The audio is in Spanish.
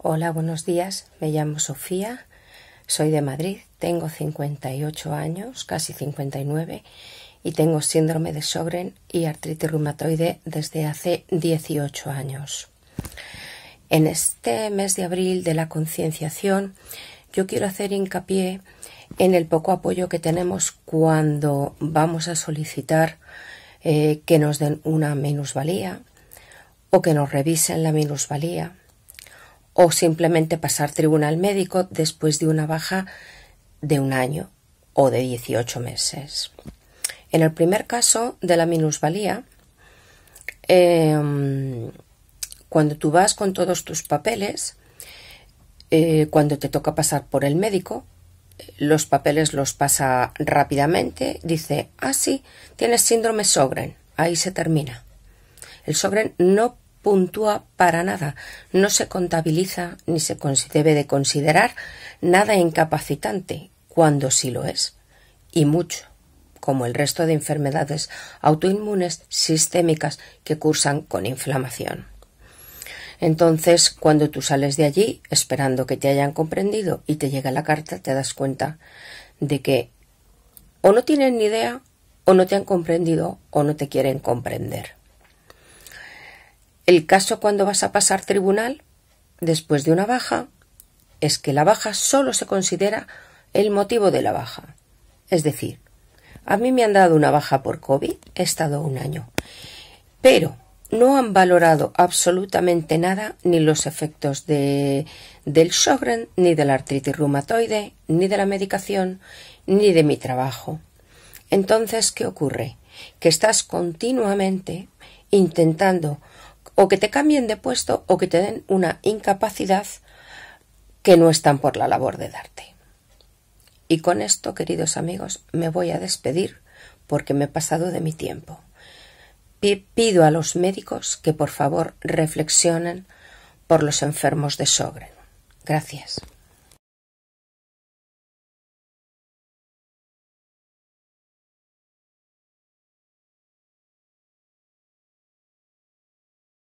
Hola, buenos días. Me llamo Sofía. Soy de Madrid. Tengo 58 años, casi 59, y tengo síndrome de Sjögren y artritis reumatoide desde hace 18 años. En este mes de abril de la concienciación, yo quiero hacer hincapié en el poco apoyo que tenemos cuando vamos a solicitar eh, que nos den una minusvalía o que nos revisen la minusvalía o simplemente pasar tribunal médico después de una baja de un año o de 18 meses. En el primer caso de la minusvalía, em, cuando tú vas con todos tus papeles, eh, cuando te toca pasar por el médico, los papeles los pasa rápidamente, dice, ah, sí, tienes síndrome Sogren, ahí se termina. El Sogren no puntúa para nada, no se contabiliza ni se debe de considerar nada incapacitante, cuando sí lo es, y mucho, como el resto de enfermedades autoinmunes sistémicas que cursan con inflamación. Entonces, cuando tú sales de allí esperando que te hayan comprendido y te llega la carta, te das cuenta de que o no tienen ni idea, o no te han comprendido, o no te quieren comprender. El caso cuando vas a pasar tribunal, después de una baja, es que la baja solo se considera el motivo de la baja. Es decir, a mí me han dado una baja por COVID, he estado un año, pero no han valorado absolutamente nada ni los efectos de, del Sjögren, ni de la artritis reumatoide, ni de la medicación, ni de mi trabajo. Entonces, ¿qué ocurre? Que estás continuamente intentando o que te cambien de puesto o que te den una incapacidad que no están por la labor de darte. Y con esto, queridos amigos, me voy a despedir porque me he pasado de mi tiempo pido a los médicos que por favor reflexionen por los enfermos de Sogren. Gracias.